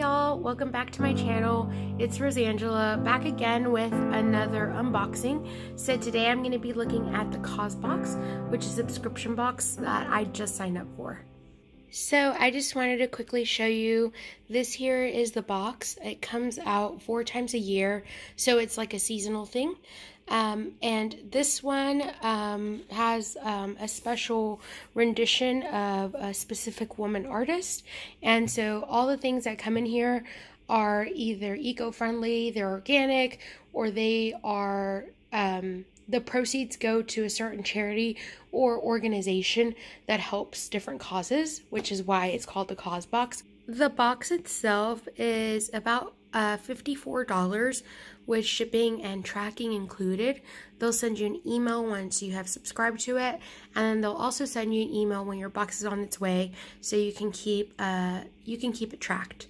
y'all, welcome back to my channel. It's Rosangela back again with another unboxing. So today I'm going to be looking at the Causebox, which is a subscription box that I just signed up for. So I just wanted to quickly show you, this here is the box. It comes out four times a year, so it's like a seasonal thing. Um, and this one um, has um, a special rendition of a specific woman artist. And so all the things that come in here are either eco-friendly, they're organic, or they are um, the proceeds go to a certain charity or organization that helps different causes, which is why it's called the Cause Box. The box itself is about uh, $54 with shipping and tracking included. They'll send you an email once you have subscribed to it, and then they'll also send you an email when your box is on its way, so you can keep uh, you can keep it tracked.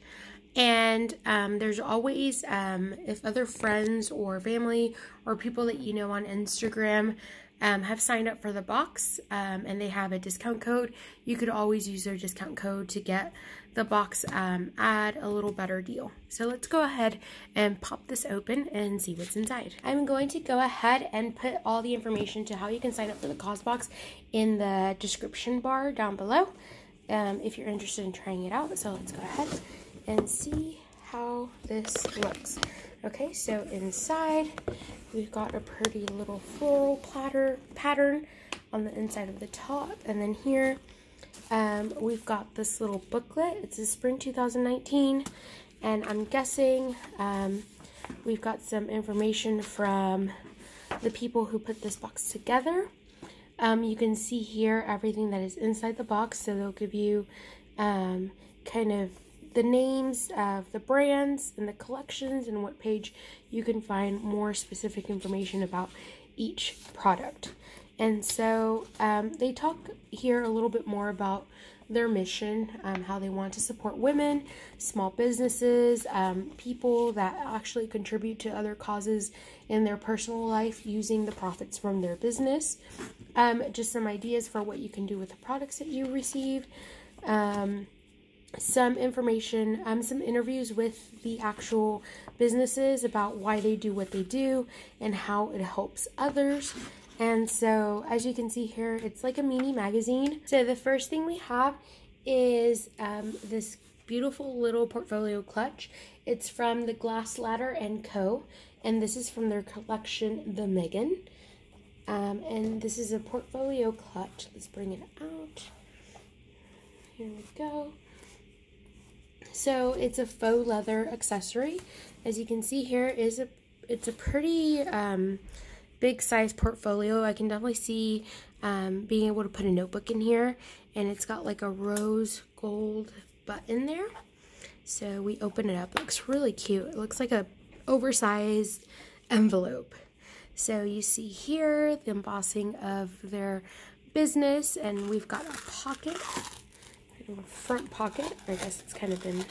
And um, there's always, um, if other friends or family or people that you know on Instagram um, have signed up for the box um, and they have a discount code, you could always use their discount code to get the box um, at a little better deal. So let's go ahead and pop this open and see what's inside. I'm going to go ahead and put all the information to how you can sign up for the Cause Box in the description bar down below um, if you're interested in trying it out. So let's go ahead and see how this looks. Okay, so inside we've got a pretty little floral platter pattern on the inside of the top. And then here um, we've got this little booklet. It's a spring 2019. And I'm guessing um, we've got some information from the people who put this box together. Um, you can see here everything that is inside the box. So they'll give you um, kind of the names of the brands and the collections and what page you can find more specific information about each product. And so um, they talk here a little bit more about their mission, um, how they want to support women, small businesses, um, people that actually contribute to other causes in their personal life using the profits from their business. Um, just some ideas for what you can do with the products that you receive. Some information, um, some interviews with the actual businesses about why they do what they do and how it helps others. And so, as you can see here, it's like a mini magazine. So the first thing we have is um, this beautiful little portfolio clutch. It's from the Glass Ladder and Co. And this is from their collection, The Megan. Um, and this is a portfolio clutch. Let's bring it out. Here we go. So it's a faux leather accessory. As you can see here is a it's a pretty um, big size portfolio. I can definitely see um, being able to put a notebook in here and it's got like a rose gold button there. So we open it up. It looks really cute. It looks like a oversized envelope. So you see here the embossing of their business and we've got a pocket front pocket. I guess it's kind of been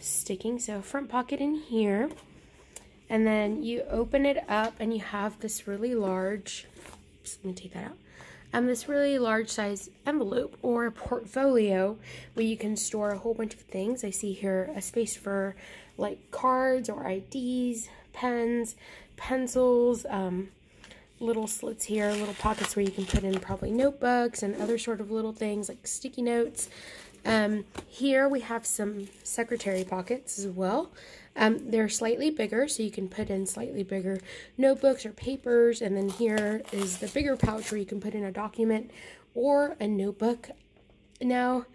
sticking. So front pocket in here. And then you open it up and you have this really large, oops, let me take that out. Um, this really large size envelope or portfolio where you can store a whole bunch of things. I see here a space for like cards or IDs, pens, pencils, um, little slits here, little pockets where you can put in probably notebooks and other sort of little things like sticky notes. Um, here we have some secretary pockets as well. Um, they're slightly bigger, so you can put in slightly bigger notebooks or papers. And then here is the bigger pouch where you can put in a document or a notebook. Now,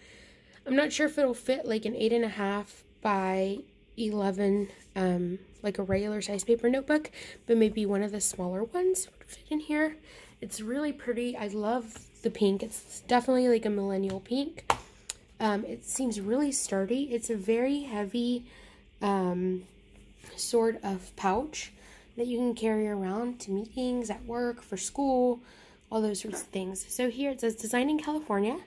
I'm not sure if it'll fit like an 8.5 by 11 um, like a regular size paper notebook, but maybe one of the smaller ones would fit in here. It's really pretty. I love the pink. It's definitely like a millennial pink. Um, it seems really sturdy. It's a very heavy um, sort of pouch that you can carry around to meetings, at work, for school, all those sorts of things. So here it says, designed in California,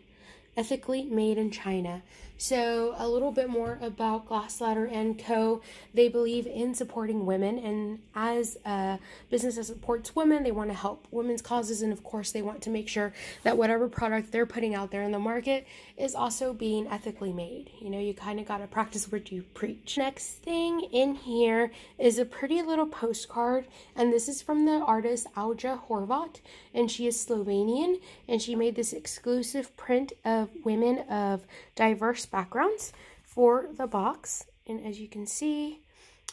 ethically made in China. So, a little bit more about Glass Ladder and Co. They believe in supporting women, and as a business that supports women, they want to help women's causes, and of course, they want to make sure that whatever product they're putting out there in the market is also being ethically made. You know, you kind of got to practice what you preach. Next thing in here is a pretty little postcard, and this is from the artist Alja Horvat, and she is Slovenian, and she made this exclusive print of women of diverse backgrounds for the box. And as you can see,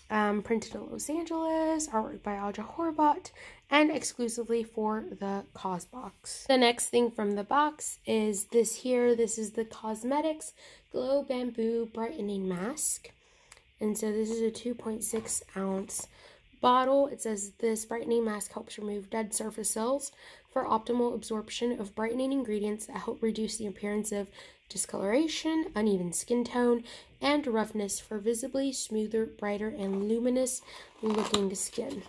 um, printed in Los Angeles, artwork by Alja Horvat, and exclusively for the Cause box. The next thing from the box is this here. This is the Cosmetics Glow Bamboo Brightening Mask. And so this is a 2.6 ounce bottle. It says this brightening mask helps remove dead surface cells for optimal absorption of brightening ingredients that help reduce the appearance of discoloration, uneven skin tone, and roughness for visibly smoother, brighter, and luminous looking skin.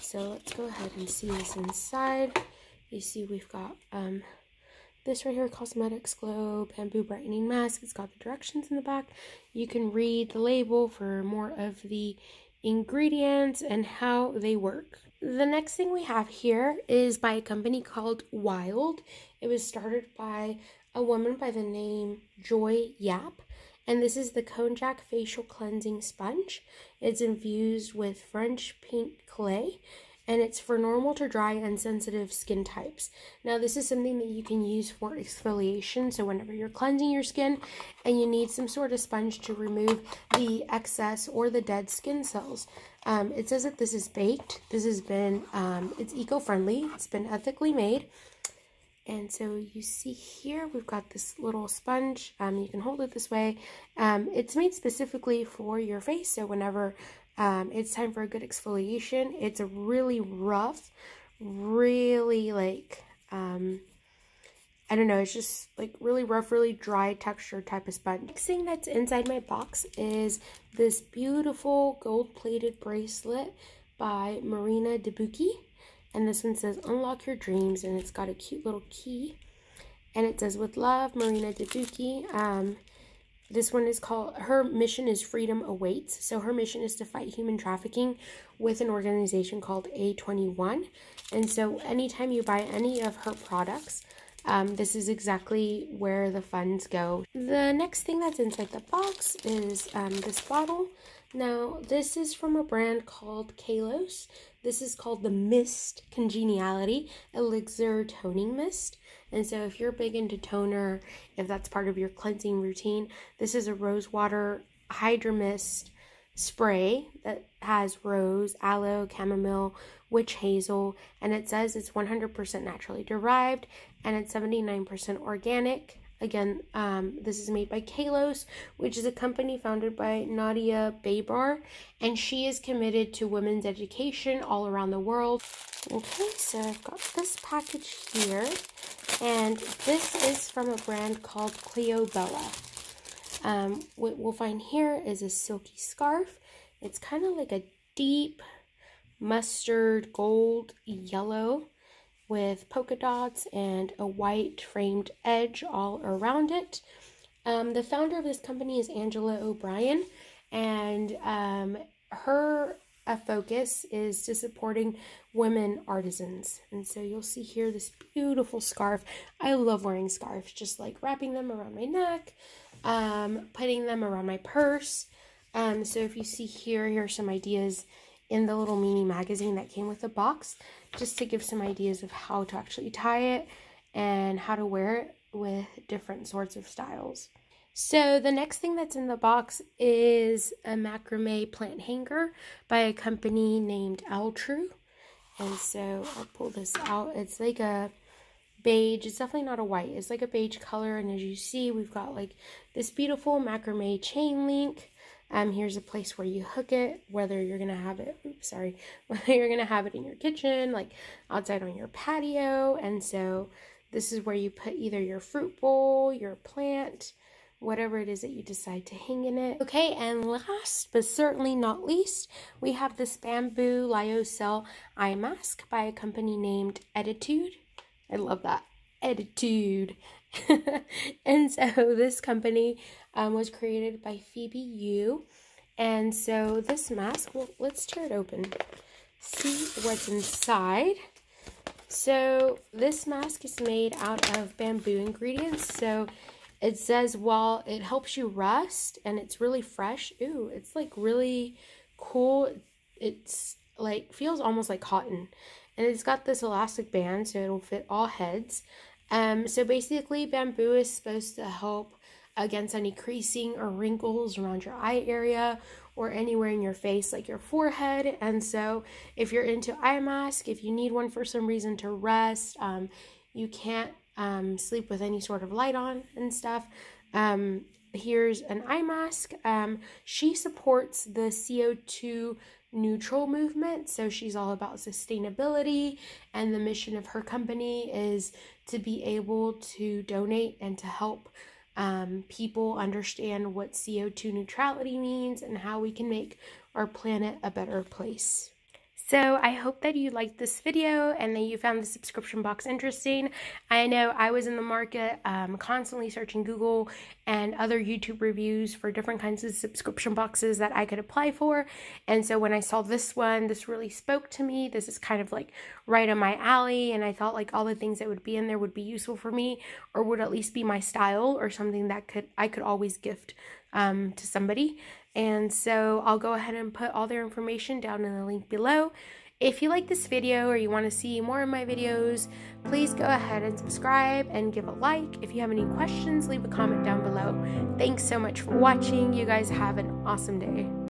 So let's go ahead and see this inside. You see we've got um, this right here, Cosmetics Glow Bamboo Brightening Mask. It's got the directions in the back. You can read the label for more of the ingredients and how they work. The next thing we have here is by a company called Wild. It was started by a woman by the name Joy Yap. And this is the Konjac Facial Cleansing Sponge. It's infused with French pink clay and it's for normal to dry and sensitive skin types. Now, this is something that you can use for exfoliation. So, whenever you're cleansing your skin and you need some sort of sponge to remove the excess or the dead skin cells, um, it says that this is baked. This has been, um, it's eco friendly, it's been ethically made. And so you see here, we've got this little sponge. Um, you can hold it this way. Um, it's made specifically for your face. So whenever um, it's time for a good exfoliation, it's a really rough, really like, um, I don't know, it's just like really rough, really dry texture type of sponge. Next thing that's inside my box is this beautiful gold plated bracelet by Marina Debuchy. And this one says, Unlock Your Dreams. And it's got a cute little key. And it says, With love, Marina Debuchy. Um, this one is called, her mission is Freedom Awaits. So her mission is to fight human trafficking with an organization called A21. And so anytime you buy any of her products, um, this is exactly where the funds go. The next thing that's inside the box is um, this bottle. Now, this is from a brand called Kalos. This is called the Mist Congeniality Elixir Toning Mist. And so if you're big into toner, if that's part of your cleansing routine, this is a rose water hydro mist spray that has rose, aloe, chamomile, witch hazel, and it says it's 100% naturally derived and it's 79% organic. Again, um, this is made by Kalos, which is a company founded by Nadia Baybar, and she is committed to women's education all around the world. Okay, so I've got this package here, and this is from a brand called Cleobella. Um, what we'll find here is a silky scarf. It's kind of like a deep mustard gold yellow with polka dots and a white framed edge all around it. Um, the founder of this company is Angela O'Brien, and um, her focus is to supporting women artisans. And so you'll see here this beautiful scarf. I love wearing scarves, just like wrapping them around my neck, um, putting them around my purse. Um, so if you see here, here are some ideas in the little mini magazine that came with the box just to give some ideas of how to actually tie it and how to wear it with different sorts of styles. So the next thing that's in the box is a macrame plant hanger by a company named Altrue. And so I'll pull this out. It's like a beige. It's definitely not a white. It's like a beige color. And as you see, we've got like this beautiful macrame chain link um, here's a place where you hook it, whether you're to have it, oops, sorry, whether you're to have it in your kitchen, like outside on your patio. And so this is where you put either your fruit bowl, your plant, whatever it is that you decide to hang in it. Okay, and last but certainly not least, we have this bamboo lyocell eye mask by a company named Ettitude. I love that. Ettitude. and so this company um, was created by Phoebe Yu. And so this mask, well, let's tear it open. See what's inside. So this mask is made out of bamboo ingredients. So it says while it helps you rest and it's really fresh. Ooh, it's like really cool. It's like feels almost like cotton. And it's got this elastic band so it'll fit all heads. Um, so basically bamboo is supposed to help against any creasing or wrinkles around your eye area or anywhere in your face like your forehead. And so if you're into eye mask if you need one for some reason to rest um, you can't um, sleep with any sort of light on and stuff um, here's an eye mask. Um, she supports the co2 neutral movement so she's all about sustainability and the mission of her company is to be able to donate and to help um, people understand what CO2 neutrality means and how we can make our planet a better place. So I hope that you liked this video and that you found the subscription box interesting. I know I was in the market um, constantly searching Google and other YouTube reviews for different kinds of subscription boxes that I could apply for. And so when I saw this one, this really spoke to me. This is kind of like right on my alley. And I thought like all the things that would be in there would be useful for me or would at least be my style or something that could I could always gift um, to somebody. And so I'll go ahead and put all their information down in the link below. If you like this video or you want to see more of my videos, please go ahead and subscribe and give a like. If you have any questions, leave a comment down below. Thanks so much for watching. You guys have an awesome day.